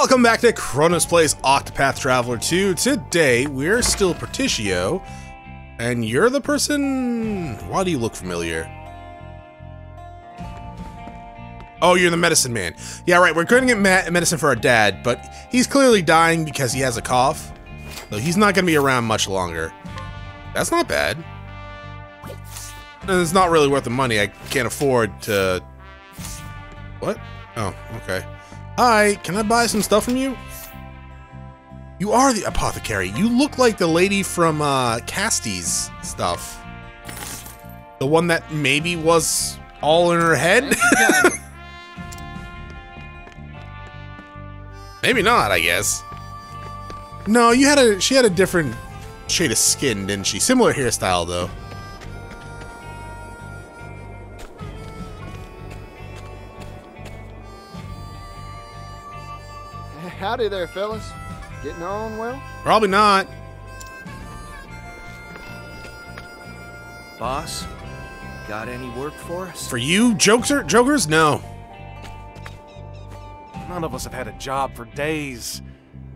welcome back to Chronos Plays Octopath Traveler 2. Today, we're still Partitio, and you're the person... Why do you look familiar? Oh, you're the medicine man. Yeah, right, we're going to get medicine for our dad, but he's clearly dying because he has a cough. So he's not going to be around much longer. That's not bad. And it's not really worth the money. I can't afford to... What? Oh, okay. Hi, can I buy some stuff from you? You are the apothecary. You look like the lady from uh, Castti's stuff. The one that maybe was all in her head? maybe not, I guess. No, you had a she had a different shade of skin, didn't she? Similar hairstyle though. Howdy there, fellas. Getting on well? Probably not. Boss, got any work for us? For you, jokers? Jokers? No. None of us have had a job for days.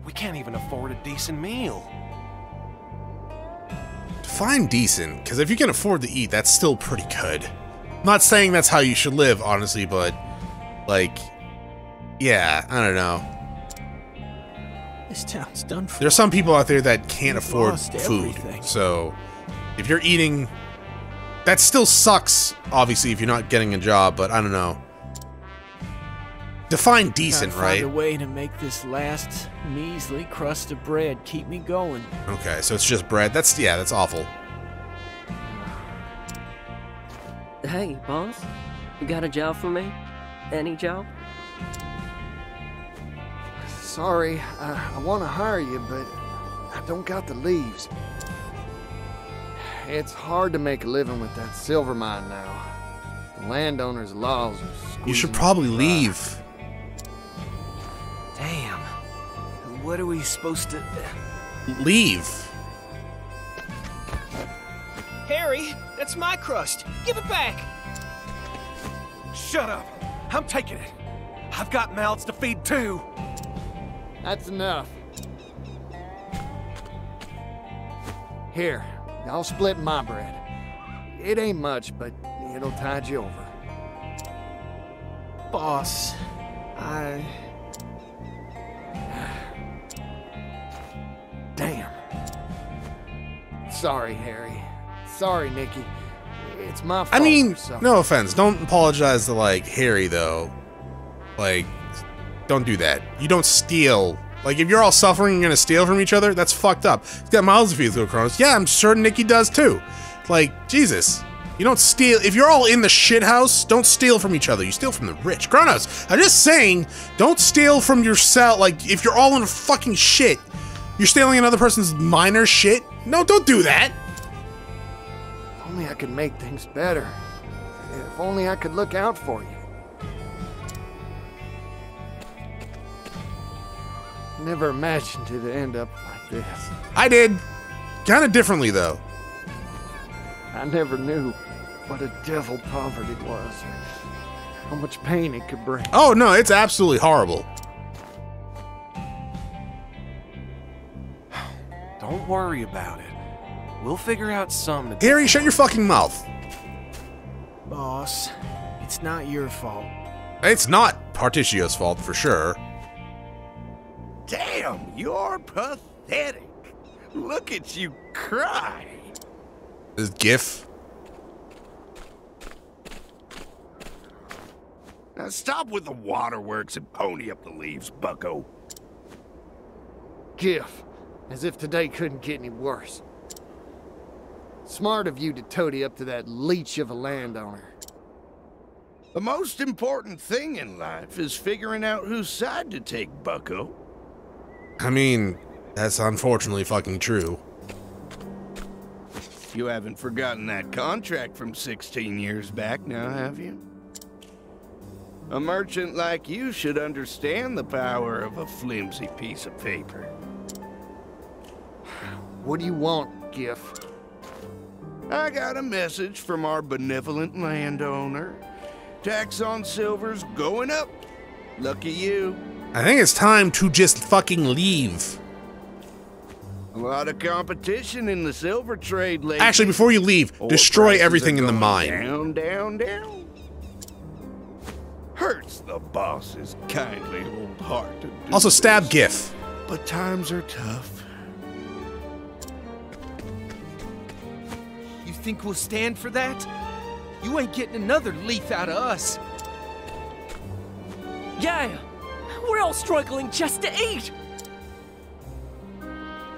We can't even afford a decent meal. Define decent, because if you can afford to eat, that's still pretty good. I'm not saying that's how you should live, honestly, but, like, yeah, I don't know. This town's done for. There's some people out there that can't We've afford food. Everything. So if you're eating that still sucks, obviously, if you're not getting a job, but I don't know. Define decent, find right? a way to make this last measly crust of bread keep me going. Okay, so it's just bread. That's yeah, that's awful. Hey, boss, you got a job for me? Any job? Sorry, I, I want to hire you, but I don't got the leaves. It's hard to make a living with that silver mine now. The landowner's laws are You should probably leave. Damn. What are we supposed to... Leave. Harry, that's my crust. Give it back. Shut up. I'm taking it. I've got mouths to feed too. That's enough. Here, I'll split my bread. It ain't much, but it'll tide you over. Boss, I... Damn. Sorry, Harry. Sorry, Nikki. It's my fault. I mean, no offense. Don't apologize to, like, Harry, though. Like, don't do that. You don't steal. Like, if you're all suffering you're gonna steal from each other, that's fucked up. He's got miles of fees Chronos. Yeah, I'm sure Nikki does too. Like, Jesus. You don't steal. If you're all in the shit house, don't steal from each other. You steal from the rich. Chronos, I'm just saying, don't steal from yourself. Like, if you're all in a fucking shit, you're stealing another person's minor shit. No, don't do that. If only I could make things better. If only I could look out for you. Never imagined it'd end up like this. I did. Kind of differently, though. I never knew what a devil poverty was. How much pain it could bring. Oh, no, it's absolutely horrible. Don't worry about it. We'll figure out some. Gary, shut your fucking mouth. Boss, it's not your fault. It's not Partitio's fault, for sure. Damn, you're pathetic. Look at you cry. This Giff. Now stop with the waterworks and pony up the leaves, bucko. Giff. As if today couldn't get any worse. Smart of you to toady up to that leech of a landowner. The most important thing in life is figuring out whose side to take, bucko. I mean, that's unfortunately fucking true. You haven't forgotten that contract from 16 years back now, have you? A merchant like you should understand the power of a flimsy piece of paper. What do you want, Giff? I got a message from our benevolent landowner. Tax on silver's going up. Lucky you. I think it's time to just fucking leave. A lot of competition in the silver trade lately. Actually, before you leave, Ore destroy everything in the mine. Down, down, down. Hurts the boss's kindly old heart. to do Also, stab this, Giff. But times are tough. You think we'll stand for that? You ain't getting another leaf out of us. Yeah, we're all struggling just to eat.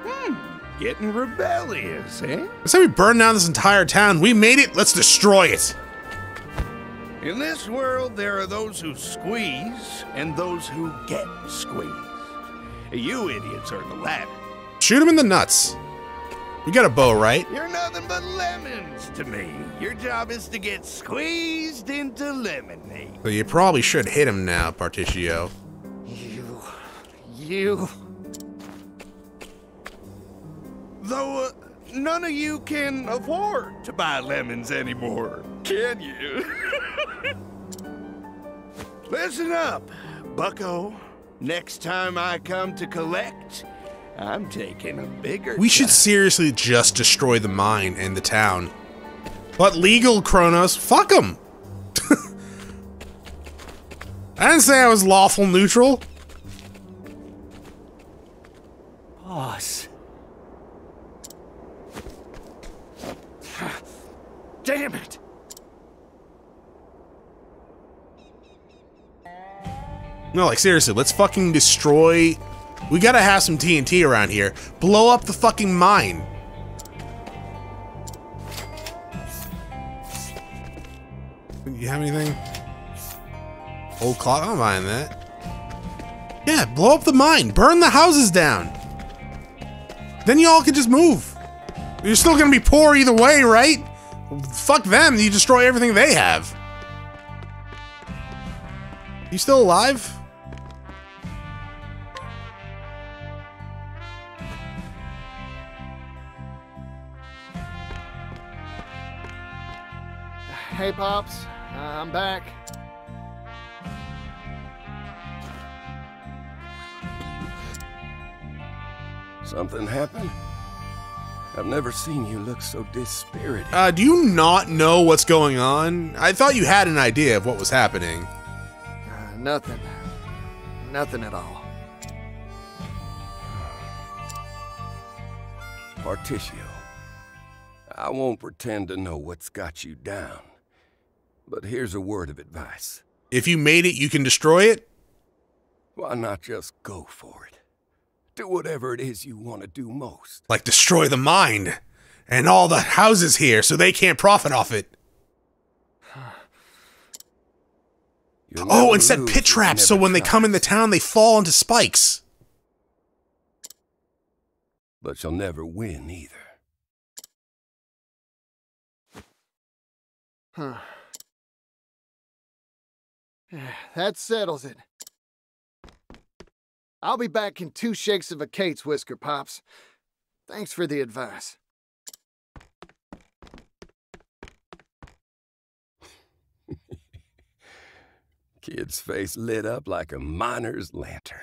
Hmm. Getting rebellious, eh? Let's say we burn down this entire town. We made it. Let's destroy it. In this world, there are those who squeeze and those who get squeezed. You idiots are the latter. Shoot him in the nuts. We got a bow, right? You're nothing but lemons to me. Your job is to get squeezed into lemonade. So you probably should hit him now, Partitio. You. Though uh, none of you can afford to buy lemons anymore, can you? Listen up, bucko. Next time I come to collect, I'm taking a bigger. We should seriously just destroy the mine and the town. But legal, Chronos, fuck them. I didn't say I was lawful neutral. Boss. Damn it! No, like seriously, let's fucking destroy. We gotta have some TNT around here. Blow up the fucking mine. You have anything? Old clock? I'm buying that. Yeah, blow up the mine. Burn the houses down. Then y'all can just move. You're still gonna be poor either way, right? Fuck them. You destroy everything they have. You still alive? Hey, Pops. Uh, I'm back. Something happened? I've never seen you look so dispirited. Uh, do you not know what's going on? I thought you had an idea of what was happening. Uh, nothing. Nothing at all. Partitio. I won't pretend to know what's got you down. But here's a word of advice. If you made it, you can destroy it? Why not just go for it? Do whatever it is you want to do most. Like destroy the mine and all the houses here so they can't profit off it. You'll Oh, and set pit traps so never when they come in the town, they fall into spikes. But you'll never win either. Huh. That settles it. I'll be back in two shakes of a Kate's whisker, Pops. Thanks for the advice. Kid's face lit up like a miner's lantern.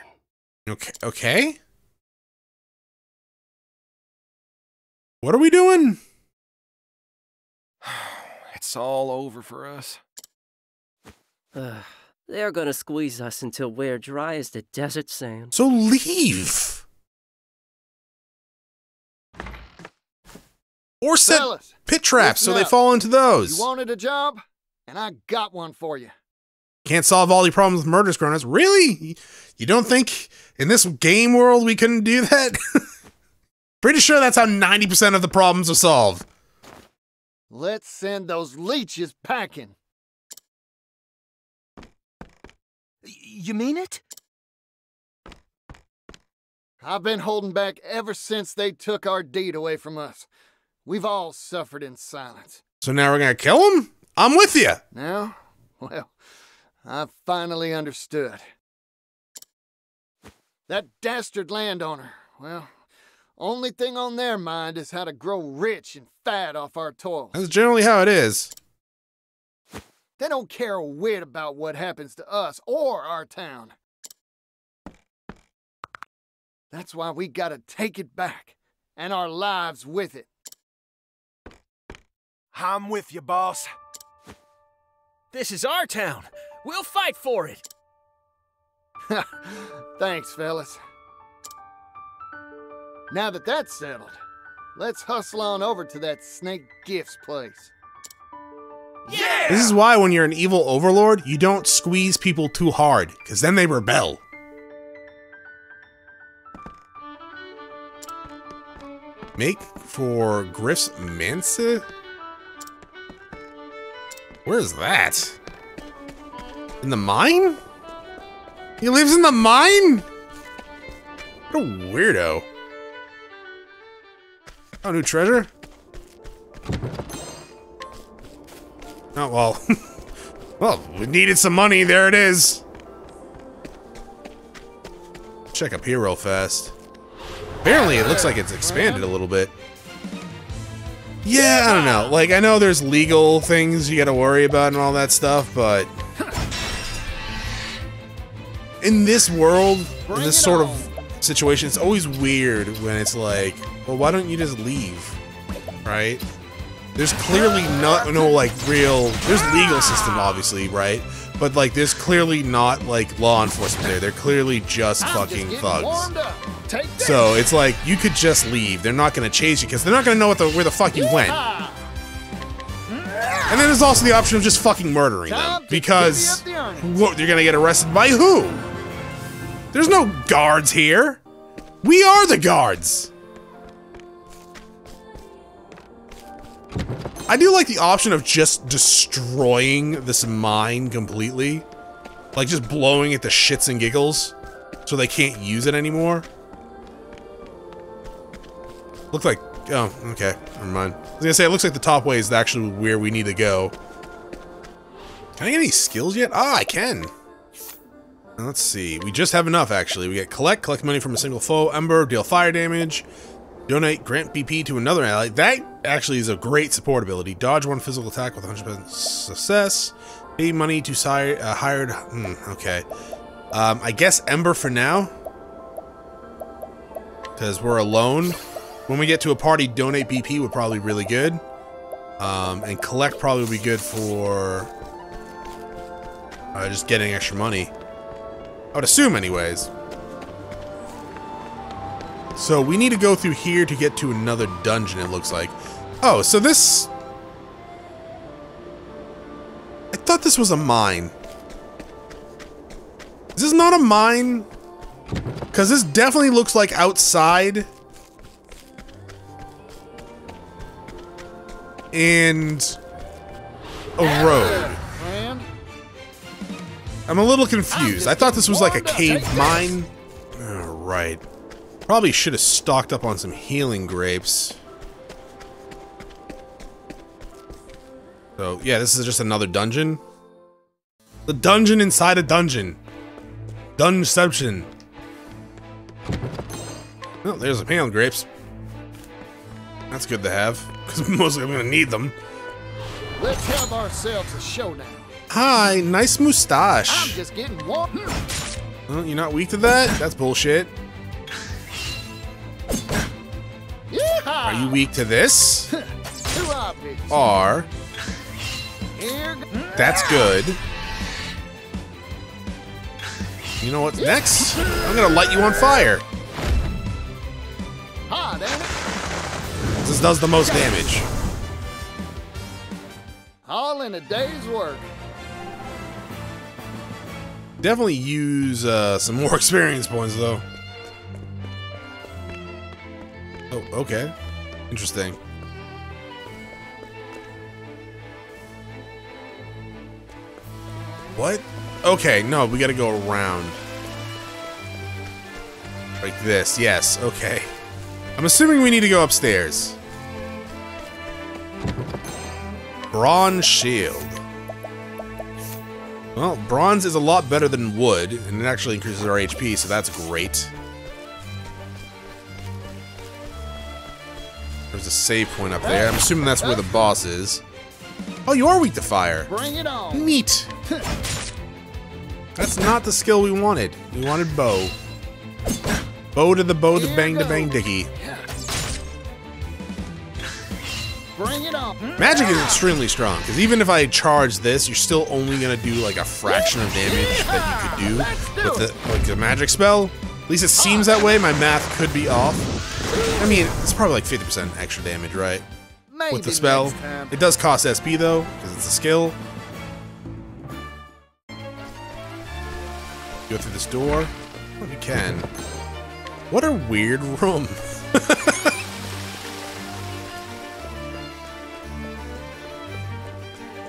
Okay. Okay. What are we doing? It's all over for us. Ugh, they're gonna squeeze us until we're dry as the desert sand. So leave. Or set Fellas, pit traps so listen they fall into those. you wanted a job? And I got one for you. Can't solve all your problems with murders, Chronos. Really? You don't think in this game world we couldn't do that? Pretty sure that's how 90% of the problems are solved. Let's send those leeches packing. You mean it? I've been holding back ever since they took our deed away from us. We've all suffered in silence. So now we're gonna kill him? I'm with you. Now, well, I finally understood. That dastard landowner, well, only thing on their mind is how to grow rich and fat off our toil. That's generally how it is. They don't care a whit about what happens to us or our town. That's why we gotta take it back, and our lives with it. I'm with you, boss. This is our town. We'll fight for it. Thanks, fellas. Now that that's settled, let's hustle on over to that Snake Giff's place. Yeah! This is why when you're an evil overlord, you don't squeeze people too hard, because then they rebel. Make for Griff's Mansa? Where's that? In the mine? He lives in the mine? What a weirdo. Oh, new treasure? Oh, well. well, we needed some money. There it is. Check up here real fast. Apparently, it looks like it's expanded a little bit. Yeah, I don't know. Like, I know there's legal things you gotta worry about and all that stuff, but... In this world, in this sort of situation, it's always weird when it's like, well, why don't you just leave? Right? There's clearly not no like real there's legal system obviously, right? But like there's clearly not like law enforcement there. They're clearly just I'm fucking just thugs. warmed up. Take this. So it's like you could just leave. They're not going to chase you because they're not going to know what the, where the fuck you went. And then there's also the option of just fucking murdering them because divvy up the earnings. what, you're going to get arrested by who? There's no guards here. We are the guards. I do like the option of just destroying this mine completely. Like just blowing it to shits and giggles so they can't use it anymore. Look like oh, okay, never mind. I was gonna say it looks like the top way is actually where we need to go. Can I get any skills yet? Ah, I can. Let's see. We just have enough actually. We get collect, collect money from a single foe, ember, deal fire damage, donate, grant BP to another ally. That actually is a great support ability. Dodge one physical attack with 100% success. Pay money to sire, uh, hired. Hmm, okay. Um, I guess ember for now. Because we're alone. When we get to a party, donate BP would probably be really good. Um, and collect probably would be good for uh, just getting extra money. I would assume anyways. So we need to go through here to get to another dungeon, it looks like. Oh, so this... I thought this was a mine. Is this not a mine? Because this definitely looks like outside. And... A road. I'm a little confused. I thought this was like a cave mine. Alright. Probably should have stocked up on some healing grapes. So, yeah, this is just another dungeon. The dungeon inside a dungeon. Dungeception. Oh, there's some healing grapes. That's good to have, because mostly I'm going to need them. Let's have ourselves a showdown. Hi, nice mustache. I'm just getting warm. Hmm. Well, you're not weak to that? That's bullshit. Are you weak to this? Too obvious. Or, Here. g- that's good. You know what's next? I'm gonna light you on fire. Hot, ain't it? This does the most damage. All in a day's work. Definitely use uh, some more experience points, though. Oh, okay. Interesting. What? Okay, no, we gotta go around. Like this, yes, okay. I'm assuming we need to go upstairs. Bronze shield. Well, bronze is a lot better than wood, and it actually increases our HP, so that's great. There's a save point up there. I'm assuming that's where the boss is. Oh, you are weak to fire. Bring it on. Neat. That's not the skill we wanted. We wanted bow. Bow to the bow, the bang to bang dicky. Bring it on. Magic is extremely strong, because even if I charge this, you're still only gonna do like a fraction of damage that you could do with the like a magic spell. At least it seems that way. My math could be off. I mean, it's probably like 50% extra damage, right? Maybe With the spell. It does cost SP though, because it's a skill. Go through this door. Oh, you can. What a weird room.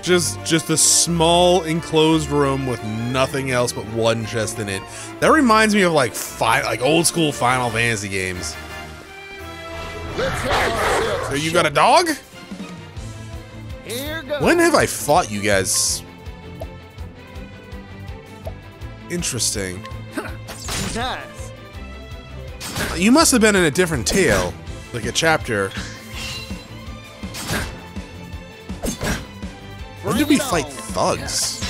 just just a small enclosed room with nothing else but one chest in it. That reminds me of like fi- like old school Final Fantasy games. So you got a dog? When have I fought you guys? Interesting. You must have been in a different tale, like a chapter. When did we fight thugs?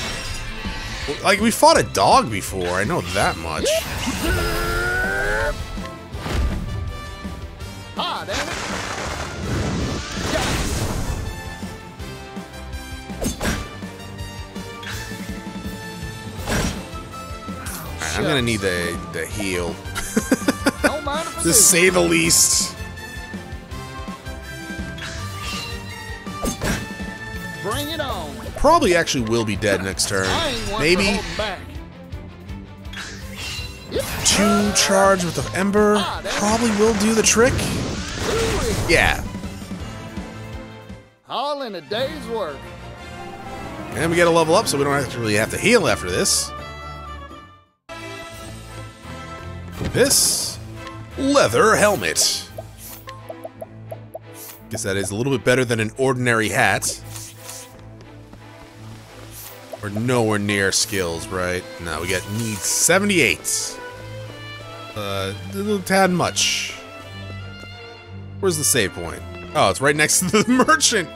Like we fought a dog before. I know that much. gonna need the the heal, Don't mind if I to say the least. Bring it on. Probably actually will be dead next turn. I ain't one Maybe for holding back. two charge with the ember. Ah, probably will do the trick. Yeah. All in a day's work. And we get a level up, so we don't actually have to heal after this. This leather helmet. Guess that is a little bit better than an ordinary hat. We're nowhere near skills, right? No, we got need 78. Uh, a little tad much. Where's the save point? Oh, it's right next to the merchant.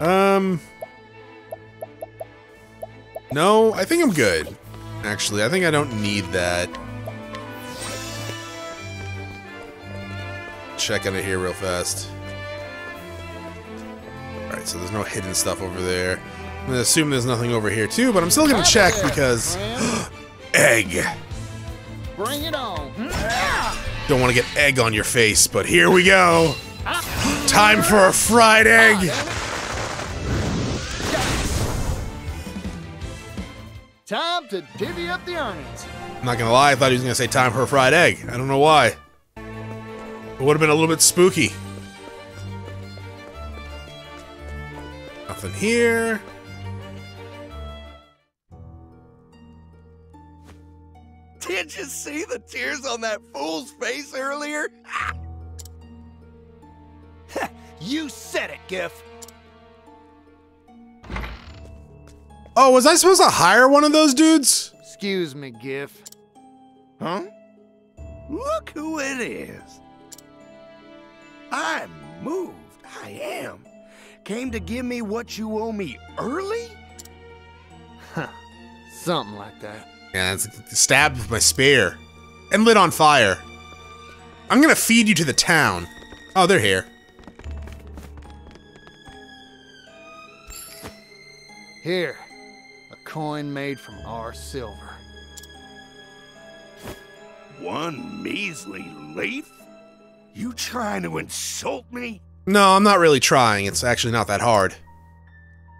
Um. No, I think I'm good. Actually, I think I don't need that. Check on it here real fast. Alright, so there's no hidden stuff over there. I'm gonna assume there's nothing over here too, but I'm still gonna check because egg. Bring it on. Don't want to get egg on your face, but here we go. Time for a fried egg. Time to divvy up the earnings. I'm not gonna lie, I thought he was gonna say time for a fried egg. I don't know why. It would have been a little bit spooky. Nothing here. Did you see the tears on that fool's face earlier? You said it, Giff. Oh, was I supposed to hire one of those dudes? Excuse me, Giff. Huh? Look who it is. I'm moved. I am. Came to give me what you owe me early? Huh. Something like that. Yeah, it's stabbed with my spear and lit on fire. I'm gonna feed you to the town. Oh, they're here. Here, a coin made from our silver. One measly leaf? You trying to insult me? No, I'm not really trying. It's actually not that hard.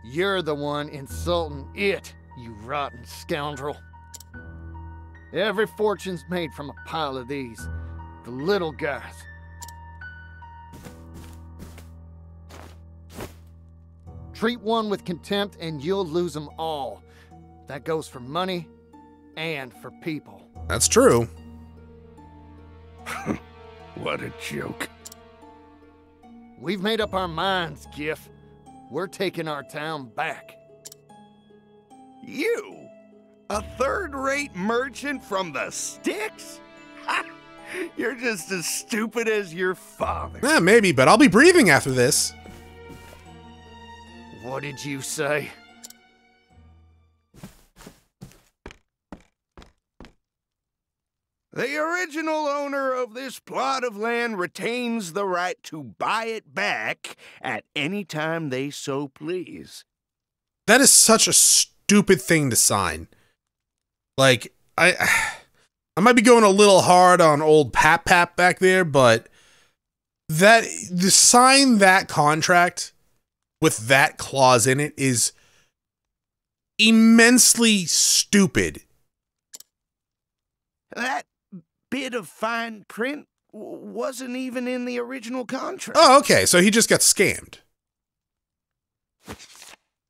You're the one insulting it, you rotten scoundrel. Every fortune's made from a pile of these. The little guys. Treat one with contempt and you'll lose them all. That goes for money and for people. That's true. What a joke. We've made up our minds, Giff. We're taking our town back. You? A third rate merchant from the sticks? You're just as stupid as your father. Eh, maybe, but I'll be breathing after this. What did you say? The original owner of this plot of land retains the right to buy it back at any time they so please. That is such a stupid thing to sign. Like I I might be going a little hard on old Pap Pap back there, but that to sign that contract with that clause in it is immensely stupid. That bit of fine print w- wasn't even in the original contract. Oh, okay. So he just got scammed.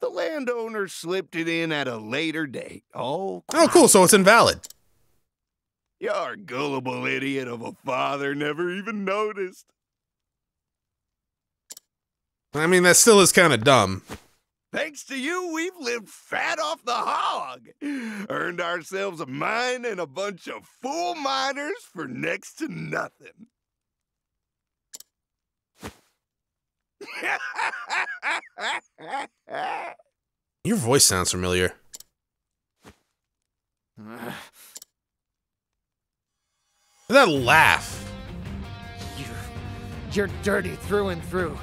The landowner slipped it in at a later date. Oh, Oh, cool. So it's invalid. Your gullible idiot of a father never even noticed. I mean, that still is kind of dumb. Thanks to you, we've lived fat off the hog. Earned ourselves a mine and a bunch of fool miners for next to nothing. Your voice sounds familiar. That laugh. You, you're dirty through and through.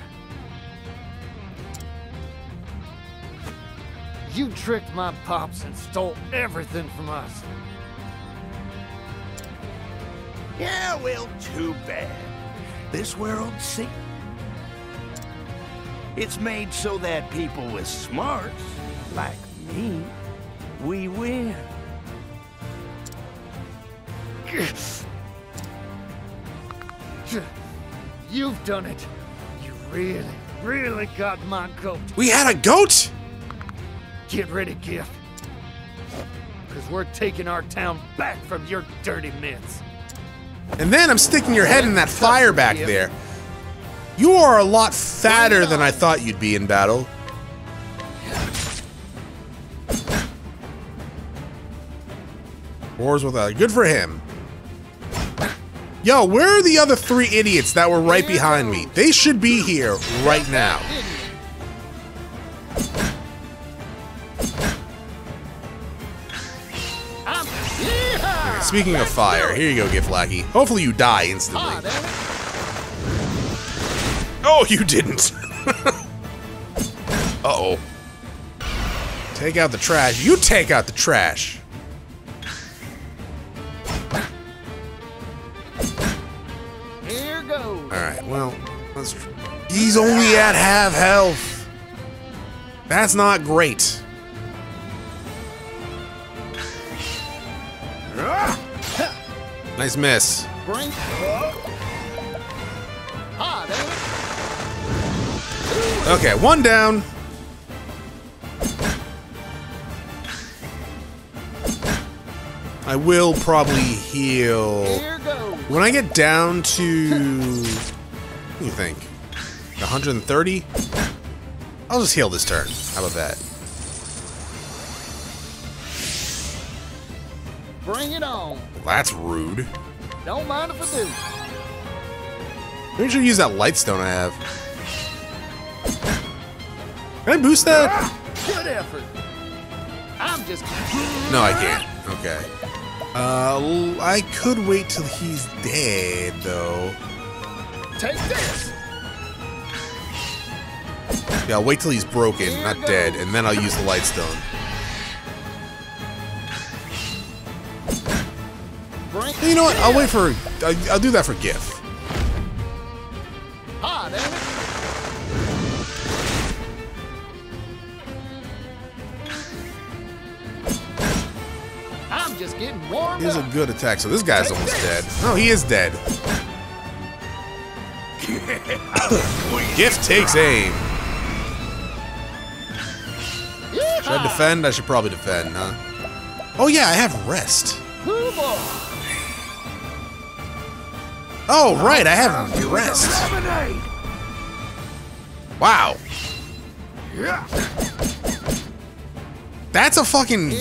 You tricked my pops and stole everything from us. yeah, well, too bad. This world, see? It's made so that people with smarts, like me, we win. You've done it. You really, really got my goat. We had a goat? Get ready, Giff. Because we're taking our town back from your dirty mitts. And then I'm sticking your head in that fire back there. You are a lot fatter than I thought you'd be in battle. Wars without. Uh, good for him. Yo, where are the other three idiots that were right behind me? They should be here right now. Speaking of fire, here you go, Giflacky. Hopefully you die instantly. Ah. Oh, you didn't. Uh-oh. Take out the trash. You take out the trash. Here goes. All right. Well, let's. He's only at half health. That's not great. Nice miss. Bring. Ah. Okay, one down. I will probably heal. When I get down to. What do you think? 130? I'll just heal this turn. How about that? Bring it on. Well, that's rude. Don't mind if I do. Maybe I should use that light stone I have. Can I boost that? Good effort. I'm just. No, I can't. Okay. Uh, I could wait till he's dead, though. Take this. Yeah, I'll wait till he's broken, not dead, and then I'll use the light You know what? I'll wait for. I'll, I'll do that for Giff. It. I'm just getting warmed He's a good attack, so this guy's almost dead. No, he is dead. Giff takes aim. Should I defend? I should probably defend, huh? Oh yeah, I have rest. Oh right, I have rest. Wow. That's a fucking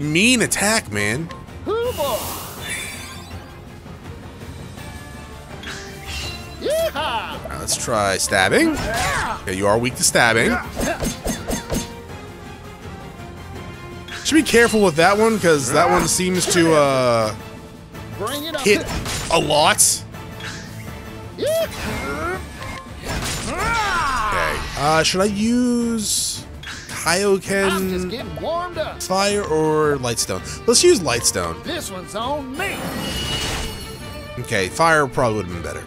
mean attack, man. Hoo boy. Yeehaw! Alright, let's try stabbing. Okay, you are weak to stabbing. Should be careful with that one because that one seems to uh hit a lot. Okay. Uh, should I use I'm just Kaioken getting warmed up. Fire or Lightstone? Let's use Lightstone. This one's on me. Okay, Fire probably would have been better.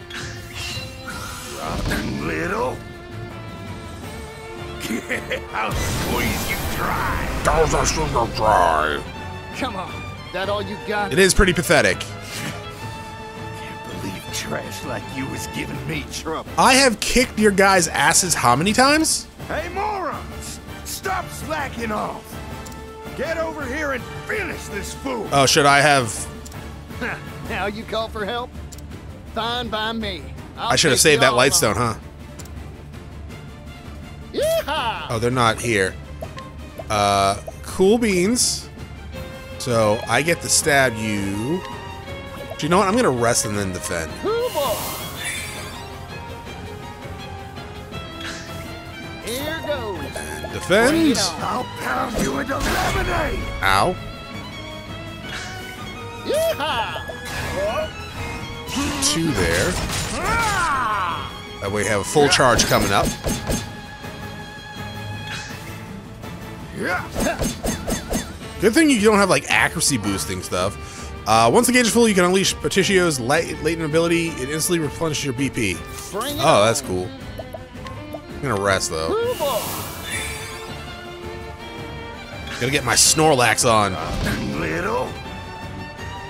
Little. I'll squeeze you dry. Come on. That all you got? It is pretty pathetic. Trash like you was giving me trouble. I have kicked your guys' asses how many times? Hey, morons! Stop slacking off. Get over here and finish this fool. Oh, should I have? now you call for help? Fine by me. I'll I should have saved that Lightstone, huh? Yeehaw! Oh, they're not here. Uh, cool beans. So I get to stab you. Do you know what? I'm gonna rest and then defend. Here goes. It Defend. I'll pound you into lemonade. Ow. Yeehaw! Two there. That way we have a full charge coming up. Good thing you don't have like accuracy boosting stuff. Uh, once the gauge is full, you can unleash Partitio's late, latent ability. It instantly replenishes your BP. Oh, that's cool. I'm gonna rest though. Gotta get my Snorlax on. Little.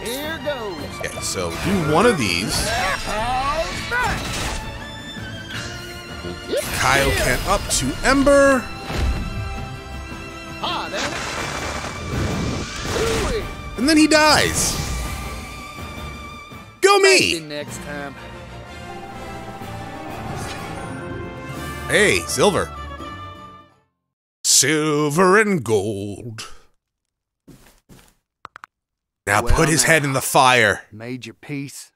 Here goes. Okay, so do one of these. Kaioken up to Ember. Hot, ain't it? Ooh-wee. And then he dies. Go Maybe me! next time. Hey, silver. Silver and gold. Now Well, put his now. head in the fire. Made your peace.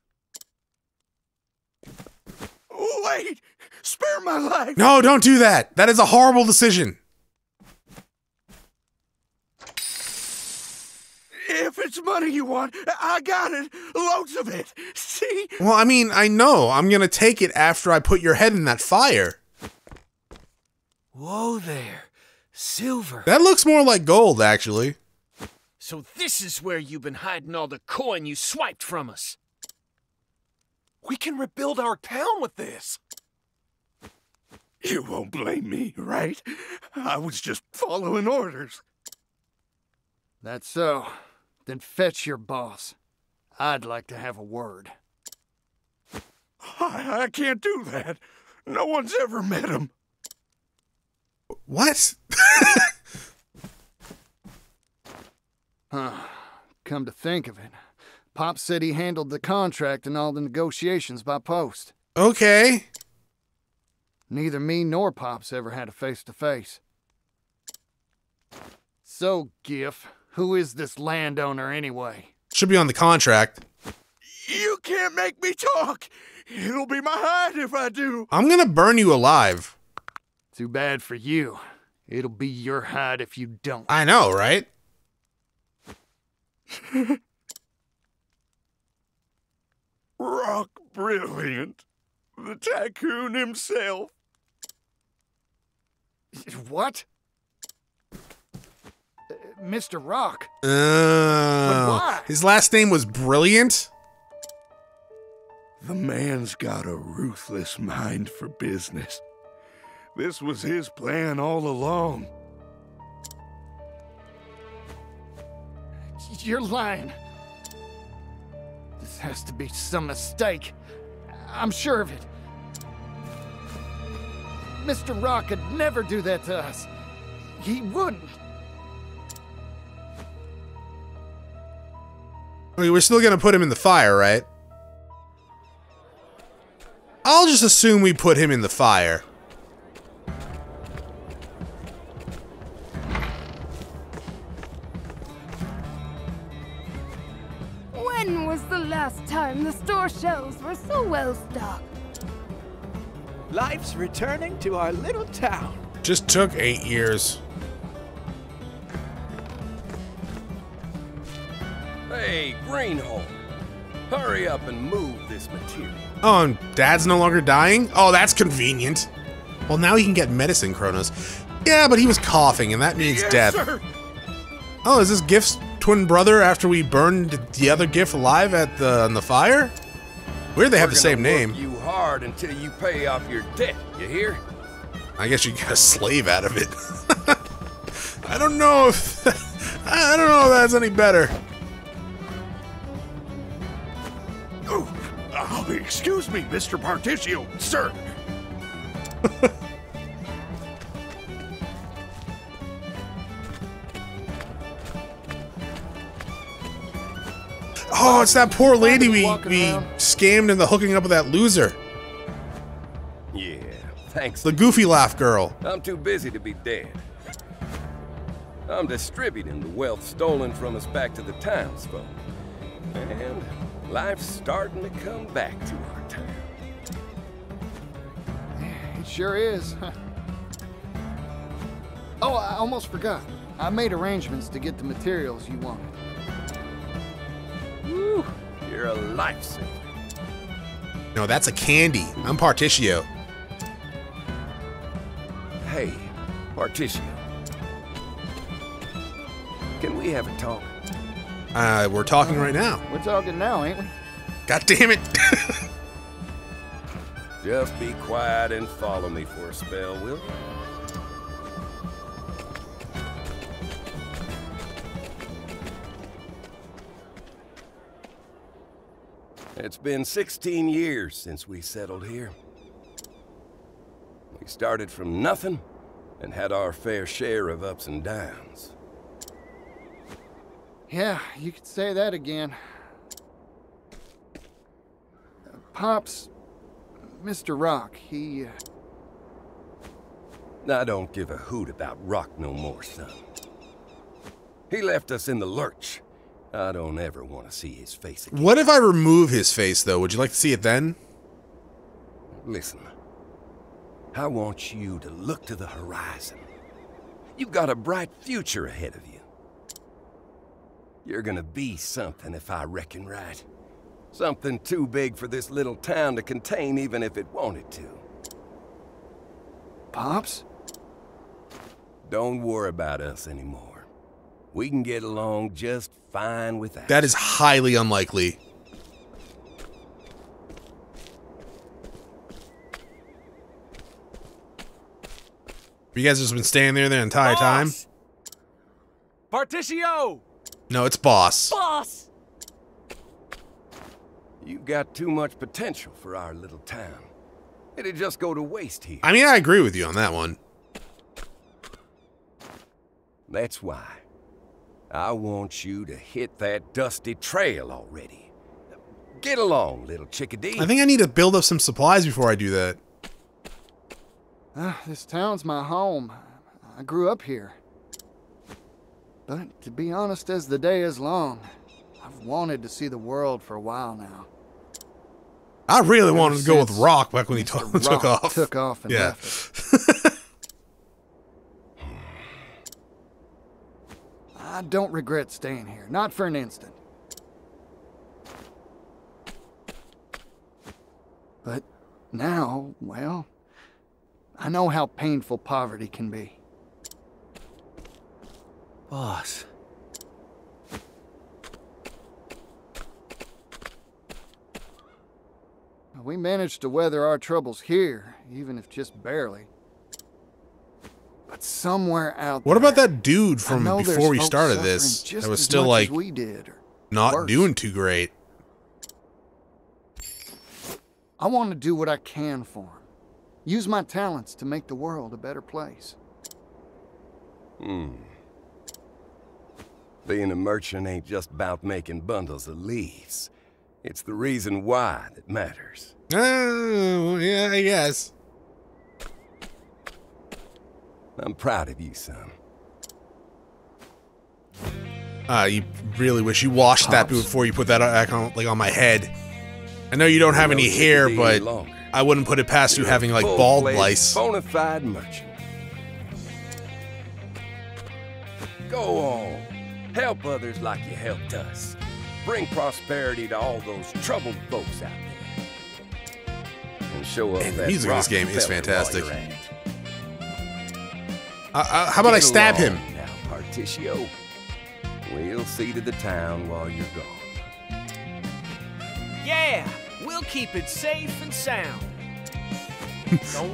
Wait! Spare my life! No, don't do that. That is a horrible decision. If it's money you want, I got it. Loads of it. See? Well, I mean, I know. I'm gonna take it after I put your head in that fire. Whoa there. Silver. That looks more like gold, actually. So this is where you've been hiding all the coin you swiped from us. We can rebuild our town with this. You won't blame me, right? I was just following orders. That's so. Then fetch your boss. I'd like to have a word. I, I can't do that. No one's ever met him. What? Huh. Come to think of it, Pop said he handled the contract and all the negotiations by post. okay. Neither me nor Pops ever had a face to face. So, Giff, who is this landowner anyway? Should be on the contract. You can't make me talk. It'll be my hide if I do. I'm gonna burn you alive. Too bad for you. It'll be your hide if you don't. I know, right? Roque brilliant. The tycoon himself. What? Uh, Mr. Roque. Why? His last name was Brilliant? The man's got a ruthless mind for business. This was his plan all along. You're lying. This has to be some mistake. I'm sure of it. Mr. Roque could never do that to us. He wouldn't. I mean, we're still gonna put him in the fire, right? I'll just assume we put him in the fire. When was the last time the store shelves were so well stocked? Life's returning to our little town. Just took eight years. Greenhorn. Hurry up and move this material. Oh, and Dad's no longer dying? Oh, that's convenient. Well, now he can get medicine, Chronos. Yeah, but he was coughing, and that means death. sir. Oh, is this Giff's twin brother after we burned the other Gift alive at the on the fire? Weird they have We're the same name. you hard until you pay off your debt. You hear? I guess you get a slave out of it. I don't know if I don't know if that's any better. Excuse me, Mr. Partitio, sir. Oh, it's that poor lady we, we around. scammed into hooking up with that loser. Yeah, thanks. The goofy laugh girl. I'm too busy to be dead. I'm distributing the wealth stolen from us back to the townsfolk. And life's starting to come back to our town. It sure is. oh, I almost forgot. I made arrangements to get the materials you wanted. Woo, you're a lifesaver. No, that's a candy. I'm Partitio. Hey, Partitio. Can we have a talk? Uh, we're talking right now. We're talking now, ain't we? God damn it. Just be quiet and follow me for a spell, will you? It's been 16 years since we settled here. We started from nothing and had our fair share of ups and downs. Yeah, you could say that again. Pops, Mr. Roque, he. Uh, I don't give a hoot about Roque no more, son. He left us in the lurch. I don't ever want to see his face again. what if I remove his face, though? Would you like to see it then? Listen, I want you to look to the horizon. You've got a bright future ahead of you. You're gonna be something if I reckon right. Something too big for this little town to contain even if it wanted to. Pops? Don't worry about us anymore. We can get along just fine without That is highly unlikely. You guys just been staying there the entire time? Boss! Partitio! No, it's boss. Boss! You've got too much potential for our little town. It'd just go to waste here. I mean, I agree with you on that one. That's why I want you to hit that dusty trail already. Get along, little chickadee. I think I need to build up some supplies before I do that. Ah, this town's my home. I grew up here. But to be honest, as the day is long, I've wanted to see the world for a while now. I really wanted to go with Roque back when he Mr. to- took off. Took off and yeah. left. I don't regret staying here, not for an instant. But now, well, I know how painful poverty can be. Boss. We managed to weather our troubles here, even if just barely. But somewhere out What there, about that dude from before we started this just that was still like we did. Not worse. doing too great? I want to do what I can for him. Use my talents to make the world a better place. Hmm. Being a merchant ain't just about making bundles of leaves. It's the reason why that matters. Oh, yeah, I guess. I'm proud of you, son. Uh, you really wish you washed that before you put that on, like on my head. I know you don't have any hair, but longer. I wouldn't put it past you You're having like bald lice. Bona fide merchant. Go on. Help others like you helped us. Bring prosperity to all those troubled folks out there. And show up Man, the music in this game is fantastic. while you're at it. Uh, uh, how about I Get stab him? Now, Partitio. We'll see to the town while you're gone. Yeah, we'll keep it safe and sound.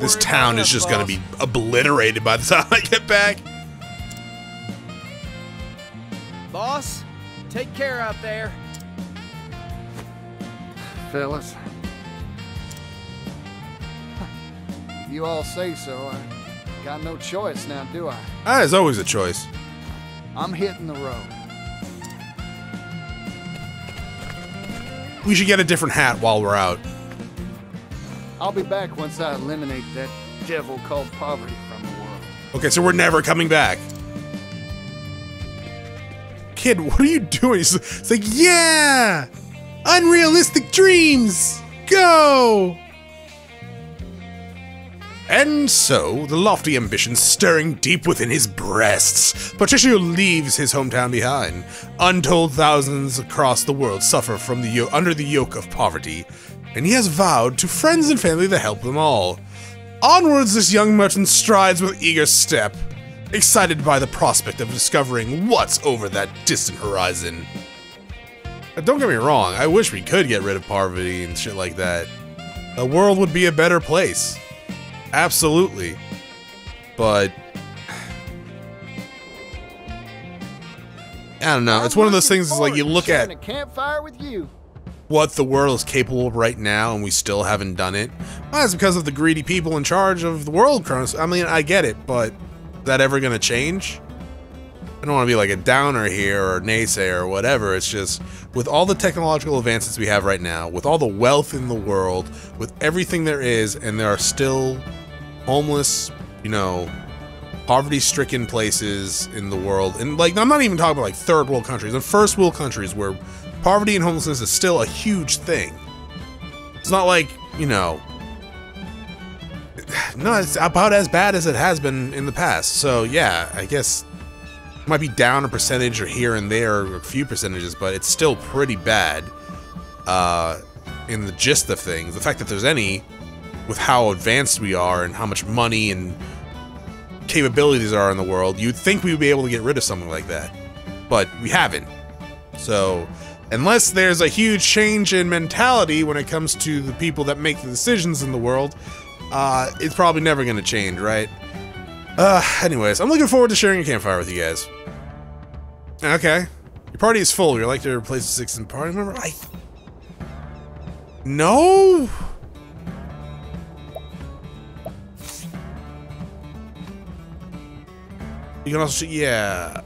This town is just gonna be obliterated by the time I get back. Boss, take care out there. Fellas. If you all say so, I got no choice now, do I? Ah, there's always a choice. I'm hitting the road. We should get a different hat while we're out. I'll be back once I eliminate that devil called poverty from the world. Okay, so we're never coming back. Kid, what are you doing? It's, it's like, yeah! Unrealistic dreams! Go! And so, the lofty ambitions stirring deep within his breasts, Partitio leaves his hometown behind. Untold thousands across the world suffer from the under the yoke of poverty, and he has vowed to friends and family to help them all. Onwards, this young merchant strides with eager step, excited by the prospect of discovering what's over that distant horizon. Don't get me wrong, I wish we could get rid of poverty and shit like that. The world would be a better place. Absolutely. But. I don't know. It's one of those things, is like you look at a campfire with you. what the world is capable of right now and we still haven't done it. Well, that's because of the greedy people in charge of the world. I mean, I get it, but is that ever going to change? I don't want to be like a downer here or naysayer or whatever. It's just with all the technological advances we have right now, with all the wealth in the world, with everything there is, and there are still homeless, you know, poverty stricken places in the world. And like, I'm not even talking about like third world countries, and first world countries where poverty and homelessness is still a huge thing. It's not like, you know, no, it's about as bad as it has been in the past. So yeah, I guess it might be down a percentage or here and there, or a few percentages, but it's still pretty bad. Uh, in the gist of things, the fact that there's any, with how advanced we are and how much money and capabilities are in the world, you'd think we would be able to get rid of something like that, but we haven't. So, unless there's a huge change in mentality when it comes to the people that make the decisions in the world, uh, it's probably never going to change, right? Uh, anyways, I'm looking forward to sharing a campfire with you guys. Okay. Your party is full. You'd like to replace the six in party member? I. No! You can also. Yeah.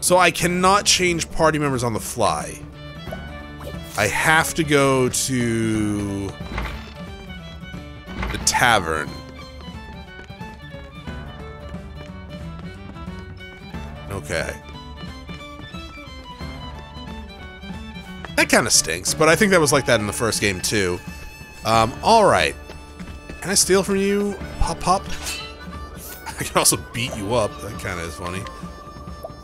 So I cannot change party members on the fly. I have to go to the tavern. Okay. That kind of stinks, but I think that was like that in the first game too. Um, alright. Can I steal from you, Pop Pop? I can also beat you up. That kind of is funny.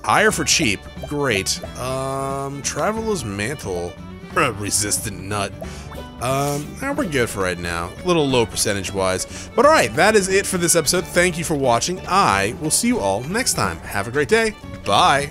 Hire for cheap. Great. Um, Traveler's Mantle. Resistant Nut. Um, we're good for right now. A little low percentage-wise. But alright, that is it for this episode. Thank you for watching. I will see you all next time. Have a great day. Bye.